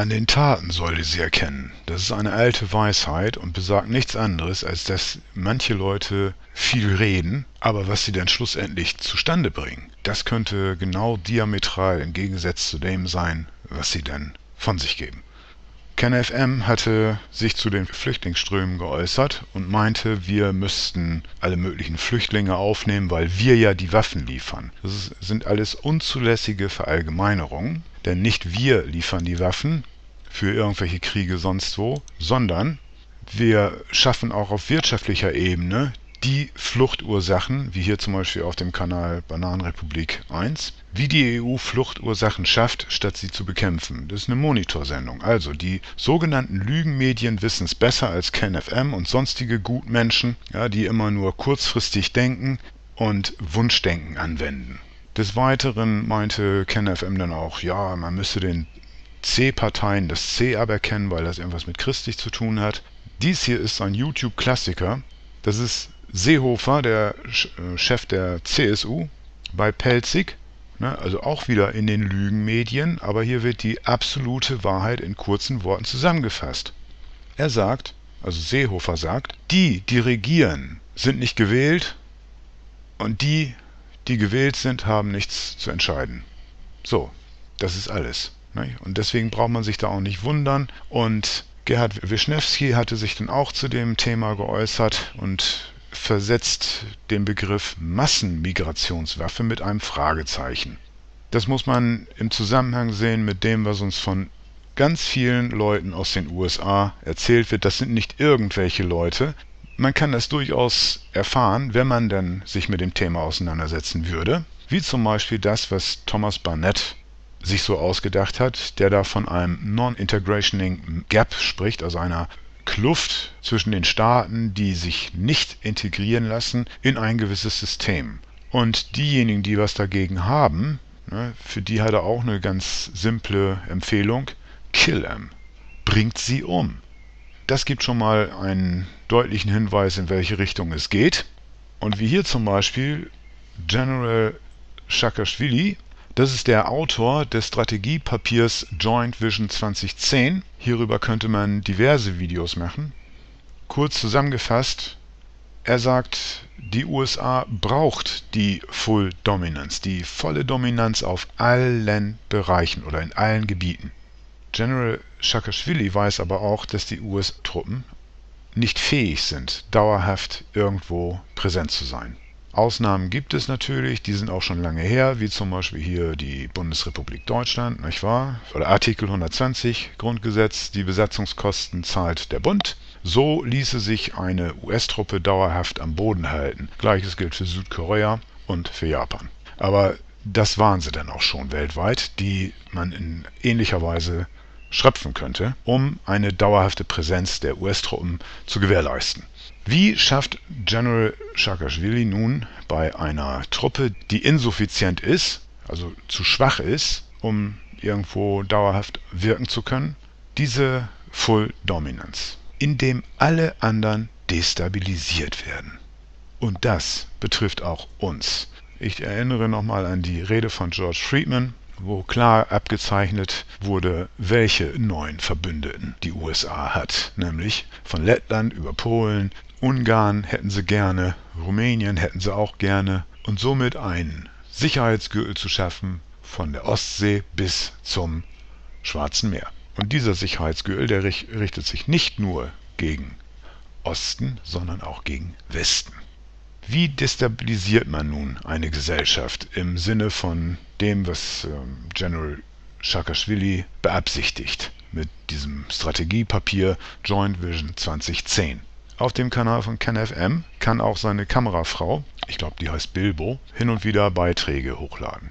An den Taten sollte sie erkennen. Das ist eine alte Weisheit und besagt nichts anderes, als dass manche Leute viel reden, aber was sie dann schlussendlich zustande bringen, das könnte genau diametral im Gegensatz zu dem sein, was sie dann von sich geben. KenFM hatte sich zu den Flüchtlingsströmen geäußert und meinte, wir müssten alle möglichen Flüchtlinge aufnehmen, weil wir ja die Waffen liefern. Das sind alles unzulässige Verallgemeinerungen, denn nicht wir liefern die Waffen für irgendwelche Kriege sonst wo, sondern wir schaffen auch auf wirtschaftlicher Ebene die Fluchtursachen, wie hier zum Beispiel auf dem Kanal Bananenrepublik 1, wie die EU Fluchtursachen schafft, statt sie zu bekämpfen. Das ist eine Monitorsendung. Also die sogenannten Lügenmedien wissen es besser als KenFM und sonstige Gutmenschen, ja, die immer nur kurzfristig denken und Wunschdenken anwenden. Des Weiteren meinte KenFM dann auch, ja, man müsse den C-Parteien das C aberkennen, weil das irgendwas mit christlich zu tun hat. Dies hier ist ein YouTube-Klassiker. Das ist Seehofer, der äh, Chef der CSU, bei Pelzig, ne, also auch wieder in den Lügenmedien, aber hier wird die absolute Wahrheit in kurzen Worten zusammengefasst. Er sagt, also Seehofer sagt, die, die regieren, sind nicht gewählt und die, die gewählt sind, haben nichts zu entscheiden. So, das ist alles. Ne? Und deswegen braucht man sich da auch nicht wundern. Und Gerhard Wischnewski hatte sich dann auch zu dem Thema geäußert und versetzt den Begriff Massenmigrationswaffe mit einem Fragezeichen. Das muss man im Zusammenhang sehen mit dem, was uns von ganz vielen Leuten aus den USA erzählt wird. Das sind nicht irgendwelche Leute. Man kann das durchaus erfahren, wenn man denn sich mit dem Thema auseinandersetzen würde. Wie zum Beispiel das, was Thomas Barnett sich so ausgedacht hat, der da von einem Non-Integrationing Gap spricht, also einer Kluft zwischen den Staaten, die sich nicht integrieren lassen in ein gewisses System. Und diejenigen, die was dagegen haben, ne, für die hat er auch eine ganz simple Empfehlung. Kill them. Bringt sie um. Das gibt schon mal einen deutlichen Hinweis, in welche Richtung es geht. Und wie hier zum Beispiel General Shakashvili das ist der Autor des Strategiepapiers Joint Vision 2010. Hierüber könnte man diverse Videos machen. Kurz zusammengefasst, er sagt, die USA braucht die Full Dominance, die volle Dominanz auf allen Bereichen oder in allen Gebieten. General Shakashvili weiß aber auch, dass die US-Truppen nicht fähig sind, dauerhaft irgendwo präsent zu sein. Ausnahmen gibt es natürlich, die sind auch schon lange her, wie zum Beispiel hier die Bundesrepublik Deutschland, nicht wahr? Oder Artikel 120 Grundgesetz, die Besatzungskosten zahlt der Bund. So ließe sich eine US-Truppe dauerhaft am Boden halten. Gleiches gilt für Südkorea und für Japan. Aber das waren sie dann auch schon weltweit, die man in ähnlicher Weise schröpfen könnte, um eine dauerhafte Präsenz der US-Truppen zu gewährleisten. Wie schafft General Saakashvili nun bei einer Truppe, die insuffizient ist, also zu schwach ist, um irgendwo dauerhaft wirken zu können, diese Full Dominance, indem alle anderen destabilisiert werden. Und das betrifft auch uns. Ich erinnere nochmal an die Rede von George Friedman, wo klar abgezeichnet wurde, welche neuen Verbündeten die USA hat, nämlich von Lettland über Polen Ungarn hätten sie gerne, Rumänien hätten sie auch gerne und somit einen Sicherheitsgürtel zu schaffen von der Ostsee bis zum Schwarzen Meer. Und dieser Sicherheitsgürtel, der richtet sich nicht nur gegen Osten, sondern auch gegen Westen. Wie destabilisiert man nun eine Gesellschaft im Sinne von dem, was ähm, General Saakashvili beabsichtigt mit diesem Strategiepapier Joint Vision 2010? Auf dem Kanal von KenFM kann auch seine Kamerafrau, ich glaube die heißt Bilbo, hin und wieder Beiträge hochladen.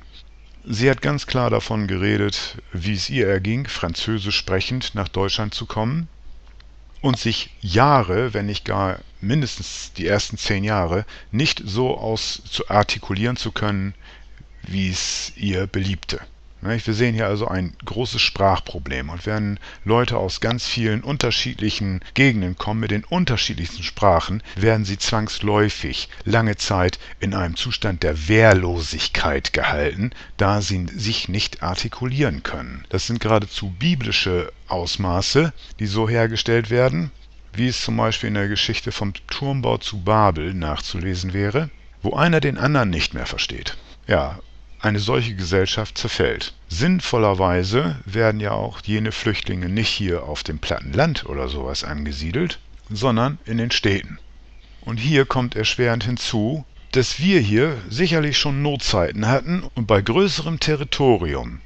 Sie hat ganz klar davon geredet, wie es ihr erging, französisch sprechend nach Deutschland zu kommen und sich Jahre, wenn nicht gar mindestens die ersten zehn Jahre, nicht so aus zu artikulieren zu können, wie es ihr beliebte. Wir sehen hier also ein großes Sprachproblem und wenn Leute aus ganz vielen unterschiedlichen Gegenden kommen mit den unterschiedlichsten Sprachen, werden sie zwangsläufig lange Zeit in einem Zustand der Wehrlosigkeit gehalten, da sie sich nicht artikulieren können. Das sind geradezu biblische Ausmaße, die so hergestellt werden, wie es zum Beispiel in der Geschichte vom Turmbau zu Babel nachzulesen wäre, wo einer den anderen nicht mehr versteht. Ja, eine solche Gesellschaft zerfällt. Sinnvollerweise werden ja auch jene Flüchtlinge nicht hier auf dem platten Land oder sowas angesiedelt, sondern in den Städten. Und hier kommt erschwerend hinzu, dass wir hier sicherlich schon Notzeiten hatten und bei größerem Territorium,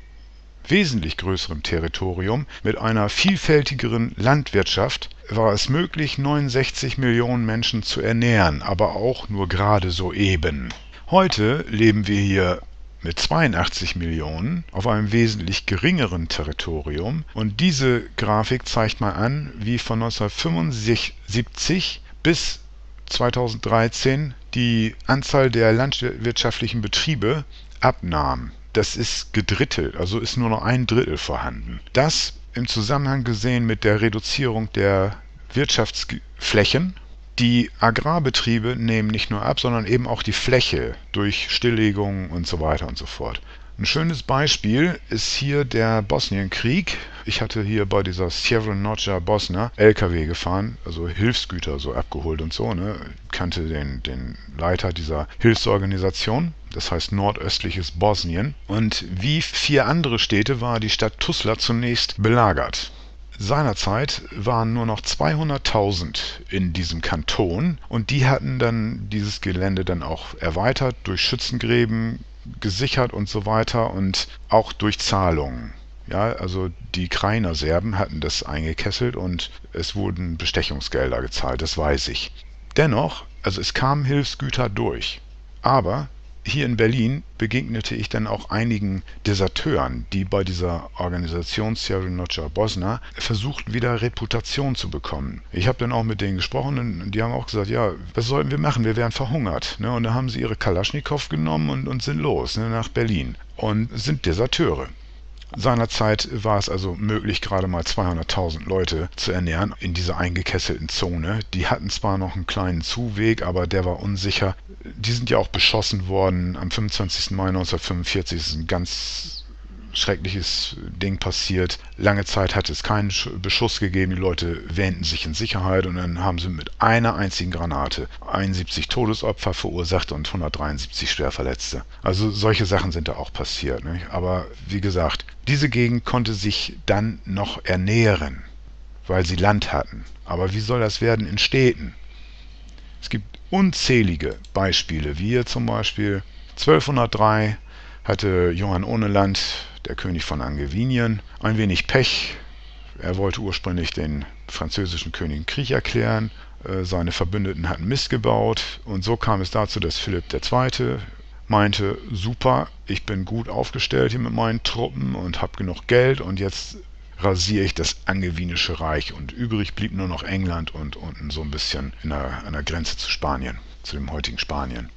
wesentlich größerem Territorium, mit einer vielfältigeren Landwirtschaft war es möglich, 69 Millionen Menschen zu ernähren, aber auch nur gerade so eben. Heute leben wir hier mit 82 Millionen auf einem wesentlich geringeren Territorium. Und diese Grafik zeigt mal an, wie von 1975 bis 2013 die Anzahl der landwirtschaftlichen Betriebe abnahm. Das ist gedrittelt, also ist nur noch ein Drittel vorhanden. Das im Zusammenhang gesehen mit der Reduzierung der Wirtschaftsflächen die Agrarbetriebe nehmen nicht nur ab, sondern eben auch die Fläche durch Stilllegung und so weiter und so fort. Ein schönes Beispiel ist hier der Bosnienkrieg. Ich hatte hier bei dieser Sjevrenoja Bosna LKW gefahren, also Hilfsgüter so abgeholt und so, ne? Kannte den, den Leiter dieser Hilfsorganisation, das heißt nordöstliches Bosnien. Und wie vier andere Städte war die Stadt Tuzla zunächst belagert. Seinerzeit waren nur noch 200.000 in diesem Kanton und die hatten dann dieses Gelände dann auch erweitert durch Schützengräben, gesichert und so weiter und auch durch Zahlungen. Ja, also die Krainer Serben hatten das eingekesselt und es wurden Bestechungsgelder gezahlt, das weiß ich. Dennoch, also es kamen Hilfsgüter durch. Aber hier in Berlin begegnete ich dann auch einigen Deserteuren, die bei dieser Organisation Sierra Bosna versuchten, wieder Reputation zu bekommen. Ich habe dann auch mit denen gesprochen und die haben auch gesagt, ja, was sollten wir machen? Wir wären verhungert. Ne? Und da haben sie ihre Kalaschnikow genommen und, und sind los ne, nach Berlin und sind Deserteure. Seinerzeit war es also möglich, gerade mal 200.000 Leute zu ernähren in dieser eingekesselten Zone. Die hatten zwar noch einen kleinen Zuweg, aber der war unsicher. Die sind ja auch beschossen worden. Am 25. Mai 1945 ist ein ganz schreckliches Ding passiert. Lange Zeit hat es keinen Beschuss gegeben, die Leute wähnten sich in Sicherheit und dann haben sie mit einer einzigen Granate 71 Todesopfer verursacht und 173 Schwerverletzte. Also solche Sachen sind da auch passiert. Nicht? Aber wie gesagt, diese Gegend konnte sich dann noch ernähren, weil sie Land hatten. Aber wie soll das werden in Städten? Es gibt unzählige Beispiele, wie hier zum Beispiel 1203 hatte Johann Ohneland der König von Angevinien, ein wenig Pech. Er wollte ursprünglich den französischen König Krieg erklären, äh, seine Verbündeten hatten Mist gebaut und so kam es dazu, dass Philipp II. meinte, super, ich bin gut aufgestellt hier mit meinen Truppen und habe genug Geld und jetzt rasiere ich das angevinische Reich und übrig blieb nur noch England und unten so ein bisschen in der, an der Grenze zu Spanien, zu dem heutigen Spanien.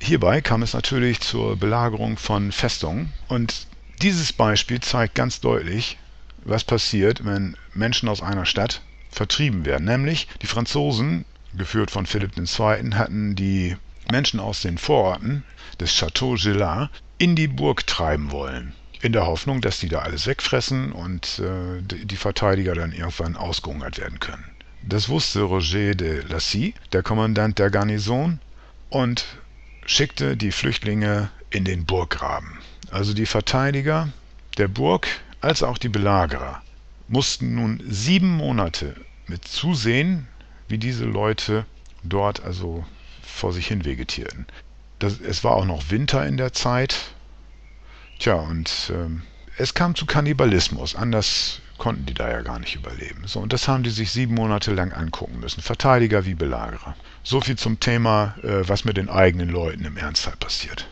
Hierbei kam es natürlich zur Belagerung von Festungen und dieses Beispiel zeigt ganz deutlich, was passiert, wenn Menschen aus einer Stadt vertrieben werden. Nämlich die Franzosen, geführt von Philipp II., hatten die Menschen aus den Vororten des Château Gélard in die Burg treiben wollen. In der Hoffnung, dass die da alles wegfressen und äh, die Verteidiger dann irgendwann ausgehungert werden können. Das wusste Roger de Lacy, der Kommandant der Garnison, und schickte die Flüchtlinge in den Burggraben. Also die Verteidiger der Burg als auch die Belagerer mussten nun sieben Monate mit zusehen, wie diese Leute dort also vor sich hin vegetierten. Das, es war auch noch Winter in der Zeit. Tja, und ähm, es kam zu Kannibalismus. Anders konnten die da ja gar nicht überleben. So, und das haben die sich sieben Monate lang angucken müssen. Verteidiger wie Belagerer. So viel zum Thema, äh, was mit den eigenen Leuten im Ernstfall passiert.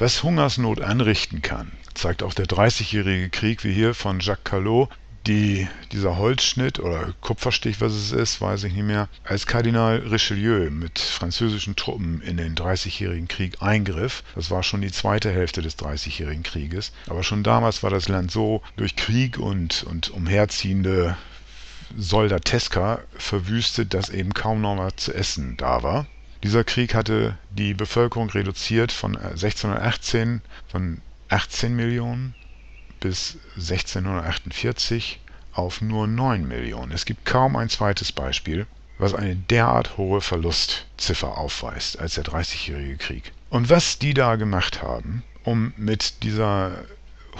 Was Hungersnot anrichten kann, zeigt auch der Dreißigjährige Krieg wie hier von Jacques Callot. die, dieser Holzschnitt oder Kupferstich, was es ist, weiß ich nicht mehr, als Kardinal Richelieu mit französischen Truppen in den Dreißigjährigen Krieg eingriff. Das war schon die zweite Hälfte des Dreißigjährigen Krieges. Aber schon damals war das Land so durch Krieg und, und umherziehende Soldateska verwüstet, dass eben kaum noch mal zu essen da war. Dieser Krieg hatte die Bevölkerung reduziert von 1618 äh, von 18 Millionen bis 1648 auf nur 9 Millionen. Es gibt kaum ein zweites Beispiel, was eine derart hohe Verlustziffer aufweist als der Dreißigjährige Krieg. Und was die da gemacht haben, um mit dieser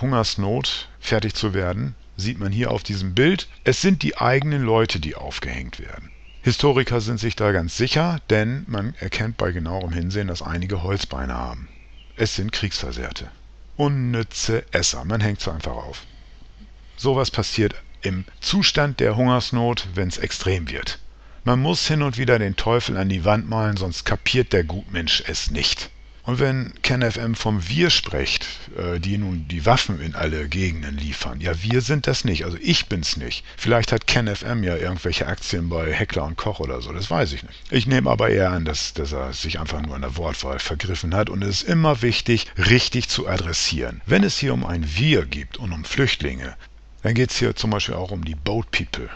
Hungersnot fertig zu werden, sieht man hier auf diesem Bild. Es sind die eigenen Leute, die aufgehängt werden. Historiker sind sich da ganz sicher, denn man erkennt bei genauerem Hinsehen, dass einige Holzbeine haben. Es sind Kriegsversehrte. Unnütze Esser, man hängt sie einfach auf. Sowas passiert im Zustand der Hungersnot, wenn es extrem wird. Man muss hin und wieder den Teufel an die Wand malen, sonst kapiert der Gutmensch es nicht. Und wenn KenFM vom Wir spricht, äh, die nun die Waffen in alle Gegenden liefern, ja, wir sind das nicht. Also ich bin's nicht. Vielleicht hat KenFM ja irgendwelche Aktien bei Heckler und Koch oder so, das weiß ich nicht. Ich nehme aber eher an, dass, dass er sich einfach nur in der Wortwahl vergriffen hat und es ist immer wichtig, richtig zu adressieren. Wenn es hier um ein Wir geht und um Flüchtlinge, dann geht es hier zum Beispiel auch um die Boat People.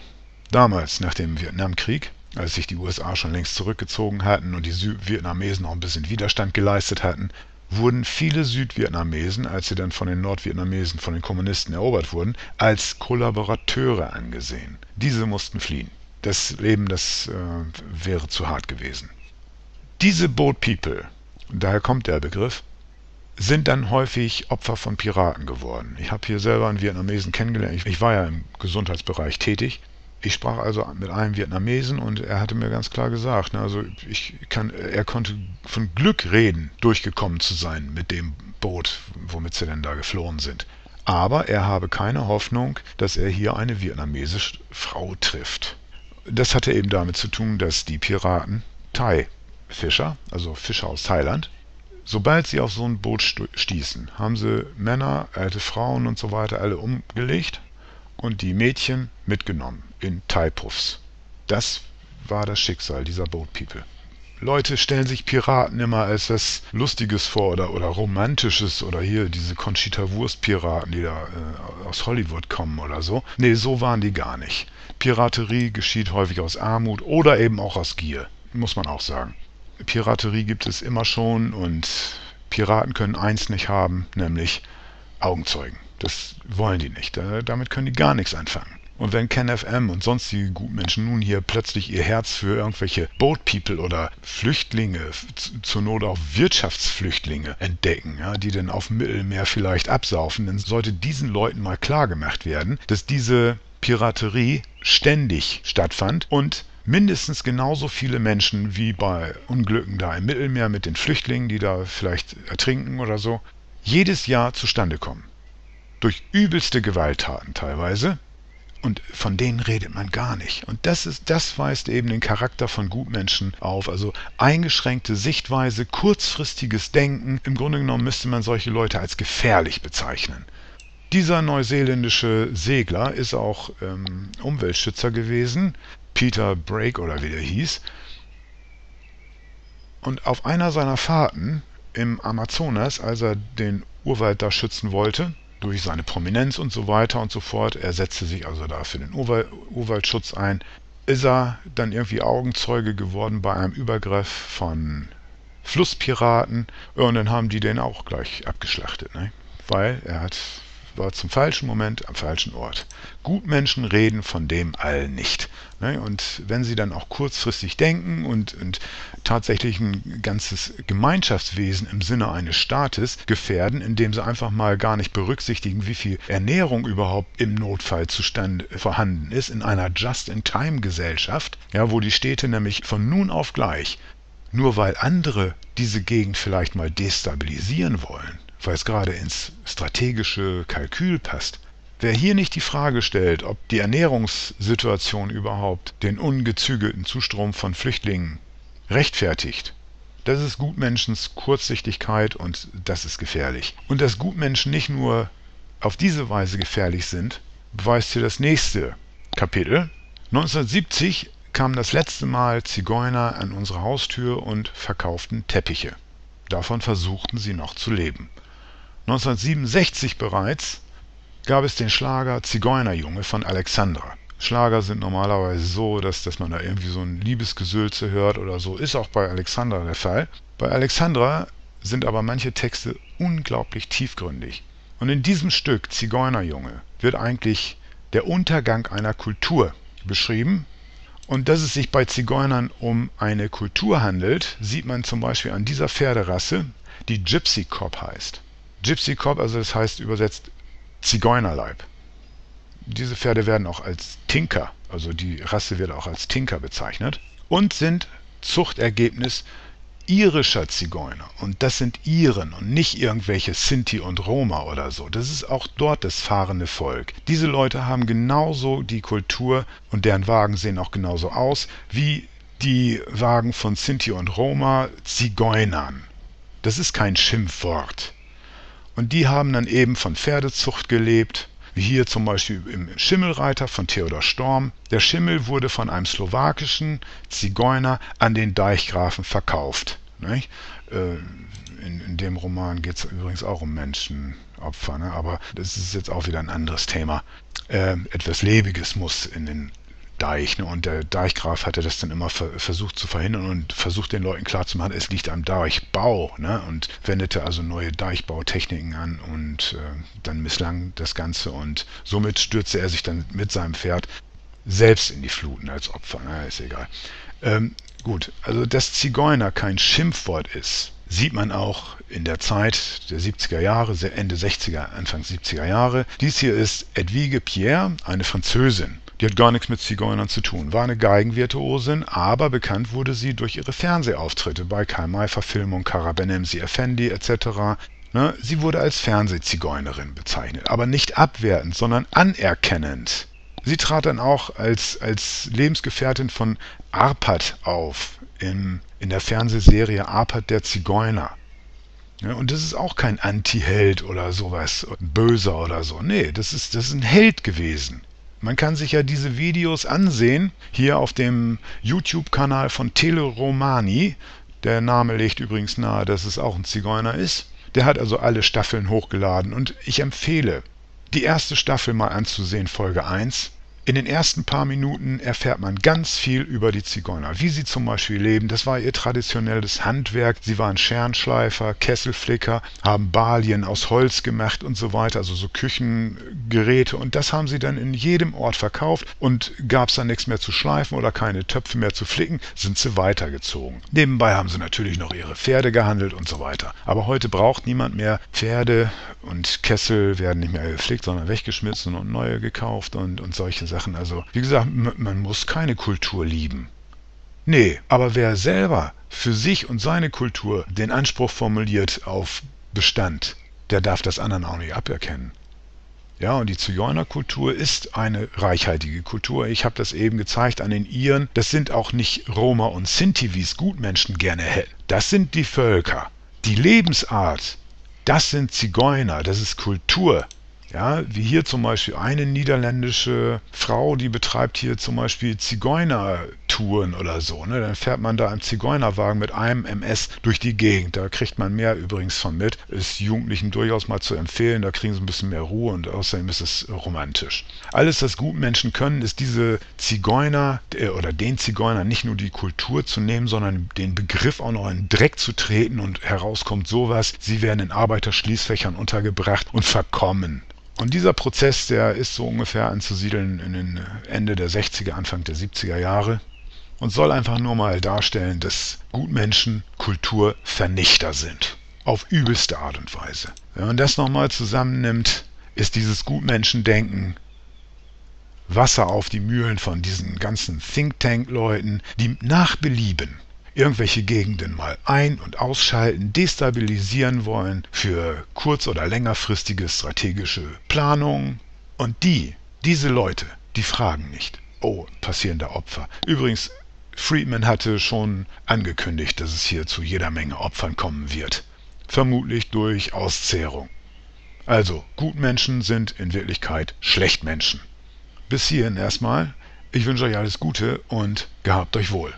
Damals, nach dem Vietnamkrieg, als sich die USA schon längst zurückgezogen hatten und die Südvietnamesen auch ein bisschen Widerstand geleistet hatten, wurden viele Südvietnamesen, als sie dann von den Nordvietnamesen, von den Kommunisten erobert wurden, als Kollaborateure angesehen. Diese mussten fliehen. Das Leben, das äh, wäre zu hart gewesen. Diese Boat People, daher kommt der Begriff, sind dann häufig Opfer von Piraten geworden. Ich habe hier selber einen Vietnamesen kennengelernt. Ich, ich war ja im Gesundheitsbereich tätig ich sprach also mit einem Vietnamesen und er hatte mir ganz klar gesagt, ne, also ich kann, er konnte von Glück reden, durchgekommen zu sein mit dem Boot, womit sie denn da geflohen sind. Aber er habe keine Hoffnung, dass er hier eine vietnamesische Frau trifft. Das hatte eben damit zu tun, dass die Piraten Thai-Fischer, also Fischer aus Thailand, sobald sie auf so ein Boot stießen, haben sie Männer, alte Frauen und so weiter alle umgelegt und die Mädchen mitgenommen in Thai-Puffs. Das war das Schicksal dieser Boat People. Leute stellen sich Piraten immer als was Lustiges vor oder, oder Romantisches oder hier diese Conchita Wurst-Piraten, die da äh, aus Hollywood kommen oder so. Nee, so waren die gar nicht. Piraterie geschieht häufig aus Armut oder eben auch aus Gier, muss man auch sagen. Piraterie gibt es immer schon und Piraten können eins nicht haben, nämlich Augenzeugen. Das wollen die nicht. Damit können die gar nichts anfangen. Und wenn KenFM und sonstige Gutmenschen nun hier plötzlich ihr Herz für irgendwelche Boat People oder Flüchtlinge, zur Not auch Wirtschaftsflüchtlinge entdecken, ja, die dann auf dem Mittelmeer vielleicht absaufen, dann sollte diesen Leuten mal klargemacht werden, dass diese Piraterie ständig stattfand und mindestens genauso viele Menschen wie bei Unglücken da im Mittelmeer mit den Flüchtlingen, die da vielleicht ertrinken oder so, jedes Jahr zustande kommen. Durch übelste Gewalttaten teilweise, und von denen redet man gar nicht. Und das ist, das weist eben den Charakter von Gutmenschen auf. Also eingeschränkte Sichtweise, kurzfristiges Denken. Im Grunde genommen müsste man solche Leute als gefährlich bezeichnen. Dieser neuseeländische Segler ist auch ähm, Umweltschützer gewesen, Peter Brake oder wie der hieß. Und auf einer seiner Fahrten im Amazonas, als er den Urwald da schützen wollte, durch seine Prominenz und so weiter und so fort, er setzte sich also da für den Urwald, Urwaldschutz ein, ist er dann irgendwie Augenzeuge geworden bei einem Übergriff von Flusspiraten? Und dann haben die den auch gleich abgeschlachtet, ne? weil er hat war zum falschen Moment am falschen Ort. Gutmenschen reden von dem all nicht. Ne? Und wenn sie dann auch kurzfristig denken und, und tatsächlich ein ganzes Gemeinschaftswesen im Sinne eines Staates gefährden, indem sie einfach mal gar nicht berücksichtigen, wie viel Ernährung überhaupt im Notfallzustand vorhanden ist in einer Just-in-Time-Gesellschaft, ja, wo die Städte nämlich von nun auf gleich, nur weil andere diese Gegend vielleicht mal destabilisieren wollen, weil es gerade ins strategische Kalkül passt. Wer hier nicht die Frage stellt, ob die Ernährungssituation überhaupt den ungezügelten Zustrom von Flüchtlingen rechtfertigt, das ist Gutmenschens Kurzsichtigkeit und das ist gefährlich. Und dass Gutmenschen nicht nur auf diese Weise gefährlich sind, beweist hier das nächste Kapitel. 1970 kamen das letzte Mal Zigeuner an unsere Haustür und verkauften Teppiche. Davon versuchten sie noch zu leben. 1967 bereits gab es den Schlager Zigeunerjunge von Alexandra. Schlager sind normalerweise so, dass, dass man da irgendwie so ein Liebesgesülze hört oder so. Ist auch bei Alexandra der Fall. Bei Alexandra sind aber manche Texte unglaublich tiefgründig. Und in diesem Stück Zigeunerjunge wird eigentlich der Untergang einer Kultur beschrieben. Und dass es sich bei Zigeunern um eine Kultur handelt, sieht man zum Beispiel an dieser Pferderasse, die Gypsy Cop heißt. Gypsy Cop, also das heißt übersetzt Zigeunerleib. Diese Pferde werden auch als Tinker, also die Rasse wird auch als Tinker bezeichnet und sind Zuchtergebnis irischer Zigeuner. Und das sind Iren und nicht irgendwelche Sinti und Roma oder so. Das ist auch dort das fahrende Volk. Diese Leute haben genauso die Kultur und deren Wagen sehen auch genauso aus wie die Wagen von Sinti und Roma Zigeunern. Das ist kein Schimpfwort. Und die haben dann eben von Pferdezucht gelebt, wie hier zum Beispiel im Schimmelreiter von Theodor Storm. Der Schimmel wurde von einem slowakischen Zigeuner an den Deichgrafen verkauft. Nicht? Äh, in, in, dem Roman geht es übrigens auch um Menschenopfer, ne? aber das ist jetzt auch wieder ein anderes Thema. Äh, etwas Lebiges muss in den Deich. Ne? Und der Deichgraf hatte das dann immer ver versucht zu verhindern und versucht den Leuten klarzumachen, es liegt am Deichbau. Ne? Und wendete also neue Deichbautechniken an und äh, dann misslang das Ganze und somit stürzte er sich dann mit seinem Pferd selbst in die Fluten als Opfer. Na, ist egal. Ähm, gut, also dass Zigeuner kein Schimpfwort ist, sieht man auch in der Zeit der 70er Jahre, Ende 60er, Anfang 70er Jahre. Dies hier ist Edwige Pierre, eine Französin. Die hat gar nichts mit Zigeunern zu tun. War eine Geigenvirtuosin, aber bekannt wurde sie durch ihre Fernsehauftritte bei Karl-May-Verfilmung, Karabenemsi Effendi etc. Ne, sie wurde als Fernsehzigeunerin bezeichnet, aber nicht abwertend, sondern anerkennend. Sie trat dann auch als, als Lebensgefährtin von Arpad auf, in, in der Fernsehserie Arpad der Zigeuner. Ja, und das ist auch kein Anti-Held oder sowas, böser oder so. Nee, das ist, das ist ein Held gewesen. Man kann sich ja diese Videos ansehen, hier auf dem YouTube-Kanal von Teleromani. Der Name legt übrigens nahe, dass es auch ein Zigeuner ist. Der hat also alle Staffeln hochgeladen und ich empfehle, die erste Staffel mal anzusehen, Folge 1. In den ersten paar Minuten erfährt man ganz viel über die Zigeuner, wie sie zum Beispiel leben. Das war ihr traditionelles Handwerk. Sie waren Scherenschleifer, Kesselflicker, haben Balien aus Holz gemacht und so weiter, also so Küchengeräte. Und das haben sie dann in jedem Ort verkauft. Und gab es dann nichts mehr zu schleifen oder keine Töpfe mehr zu flicken, sind sie weitergezogen. Nebenbei haben sie natürlich noch ihre Pferde gehandelt und so weiter. Aber heute braucht niemand mehr Pferde und Kessel werden nicht mehr geflickt, sondern weggeschmissen und neue gekauft und, und solche Sachen. Sachen. Also, wie gesagt, man muss keine Kultur lieben. Nee, aber wer selber für sich und seine Kultur den Anspruch formuliert auf Bestand, der darf das anderen auch nicht aberkennen. Ja, und die Zigeunerkultur ist eine reichhaltige Kultur. Ich habe das eben gezeigt an den Iren. Das sind auch nicht Roma und Sinti, wie es Gutmenschen gerne hätten. Das sind die Völker. Die Lebensart, das sind Zigeuner, das ist Kultur. Ja, wie hier zum Beispiel eine niederländische Frau, die betreibt hier zum Beispiel Zigeunertouren oder so. Ne? Dann fährt man da im Zigeunerwagen mit einem MS durch die Gegend. Da kriegt man mehr übrigens von mit. Ist Jugendlichen durchaus mal zu empfehlen. Da kriegen sie ein bisschen mehr Ruhe und außerdem ist es romantisch. Alles, was Gutmenschen können, ist diese Zigeuner äh, oder den Zigeuner nicht nur die Kultur zu nehmen, sondern den Begriff auch noch in Dreck zu treten und herauskommt sowas. Sie werden in Arbeiterschließfächern untergebracht und verkommen. Und dieser Prozess, der ist so ungefähr anzusiedeln in den Ende der 60er, Anfang der 70er Jahre und soll einfach nur mal darstellen, dass Gutmenschen Kulturvernichter sind. Auf übelste Art und Weise. Wenn man das nochmal zusammennimmt, ist dieses Gutmenschendenken Wasser auf die Mühlen von diesen ganzen Think Tank-Leuten, die nach Belieben irgendwelche Gegenden mal ein- und ausschalten, destabilisieren wollen für kurz- oder längerfristige strategische Planungen. Und die, diese Leute, die fragen nicht, oh, passieren da Opfer. Übrigens, Friedman hatte schon angekündigt, dass es hier zu jeder Menge Opfern kommen wird. Vermutlich durch Auszehrung. Also, Gutmenschen sind in Wirklichkeit Schlechtmenschen. Bis hierhin erstmal. Ich wünsche euch alles Gute und gehabt euch wohl.